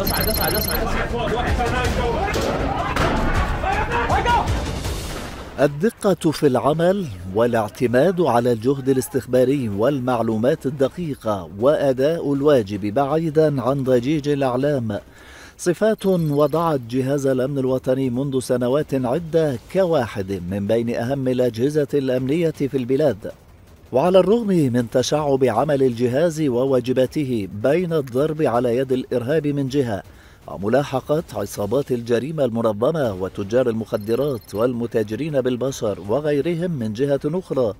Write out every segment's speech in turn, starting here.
اصعد اصعد اصعد الدقة في العمل والاعتماد على الجهد الاستخباري والمعلومات الدقيقة وأداء الواجب بعيدا عن ضجيج الإعلام. صفات وضعت جهاز الأمن الوطني منذ سنوات عدة كواحد من بين أهم الأجهزة الأمنية في البلاد. وعلى الرغم من تشعب عمل الجهاز وواجباته بين الضرب على يد الإرهاب من جهة وملاحقة عصابات الجريمة المنظمة وتجار المخدرات والمتاجرين بالبشر وغيرهم من جهة أخرى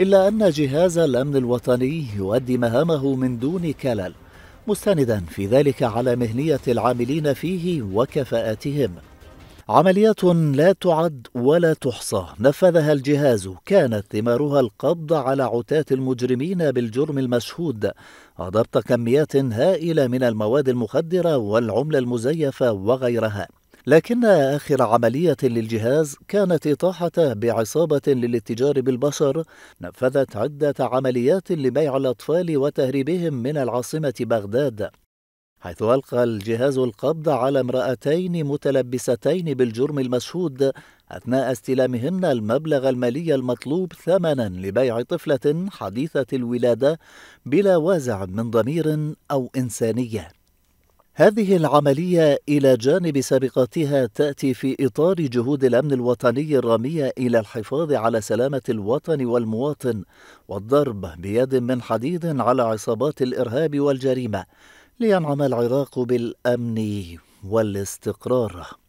إلا أن جهاز الأمن الوطني يؤدي مهامه من دون كلل مستندا في ذلك على مهنية العاملين فيه وكفاءاتهم عمليات لا تعد ولا تحصى. نفذها الجهاز. كانت ثمارها القبض على عتاة المجرمين بالجرم المشهود. وضبط كميات هائلة من المواد المخدرة والعملة المزيفة وغيرها. لكن آخر عملية للجهاز كانت إطاحة بعصابة للاتجار بالبشر. نفذت عدة عمليات لبيع الأطفال وتهريبهم من العاصمة بغداد. حيث ألقى الجهاز القبض على امرأتين متلبستين بالجرم المشهود أثناء استلامهن المبلغ المالي المطلوب ثمنا لبيع طفلة حديثة الولادة بلا وازع من ضمير أو إنسانية. هذه العملية إلى جانب سابقاتها تأتي في إطار جهود الأمن الوطني الرامية إلى الحفاظ على سلامة الوطن والمواطن والضرب بيد من حديد على عصابات الإرهاب والجريمة. لينعم العراق بالأمن والاستقرار.